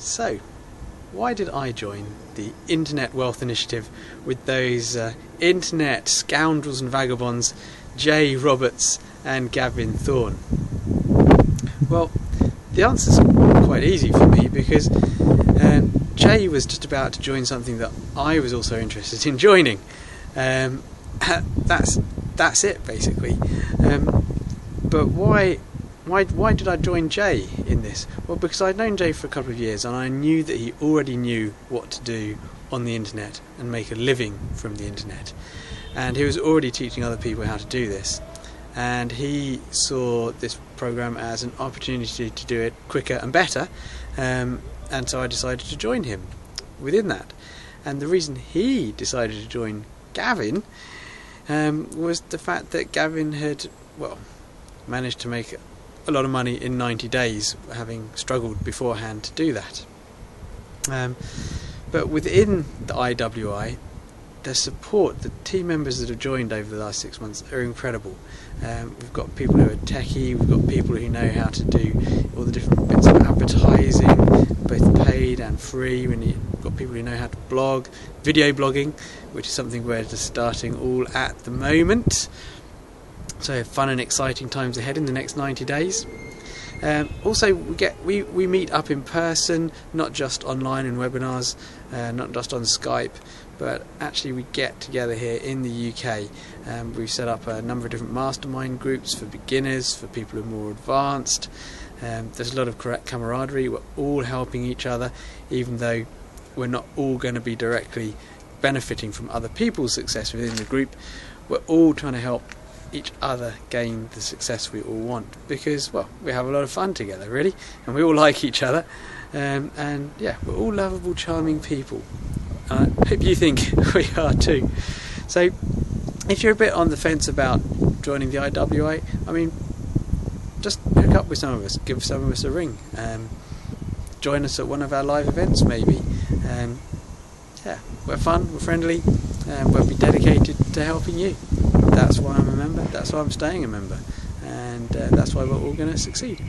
So, why did I join the Internet Wealth Initiative with those uh, internet scoundrels and vagabonds, Jay Roberts and Gavin Thorne? Well, the answer's quite easy for me because um, Jay was just about to join something that I was also interested in joining. Um, that's that's it basically. Um, but why why why did I join Jay in this? Well, because I'd known Jay for a couple of years and I knew that he already knew what to do on the internet and make a living from the internet. And he was already teaching other people how to do this. And he saw this program as an opportunity to do it quicker and better. Um, and so I decided to join him within that. And the reason he decided to join Gavin um, was the fact that Gavin had, well, managed to make a lot of money in 90 days, having struggled beforehand to do that. Um, but within the IWI, the support, the team members that have joined over the last six months are incredible. Um, we've got people who are techie, we've got people who know how to do all the different bits of advertising, both paid and free. We've got people who know how to blog, video blogging, which is something we're just starting all at the moment. So fun and exciting times ahead in the next 90 days. Um, also, we get we, we meet up in person, not just online in webinars, uh, not just on Skype, but actually we get together here in the UK. Um, we've set up a number of different mastermind groups for beginners, for people who are more advanced. Um, there's a lot of correct camaraderie. We're all helping each other, even though we're not all going to be directly benefiting from other people's success within the group. We're all trying to help each other gain the success we all want because well we have a lot of fun together really and we all like each other. Um, and yeah we're all lovable charming people. I hope you think we are too. So if you're a bit on the fence about joining the IWI I mean just hook up with some of us give some of us a ring um, join us at one of our live events maybe. Um, yeah we're fun we're friendly and we'll be dedicated to helping you that's why I'm a member, that's why I'm staying a member, and uh, that's why we're all going to succeed.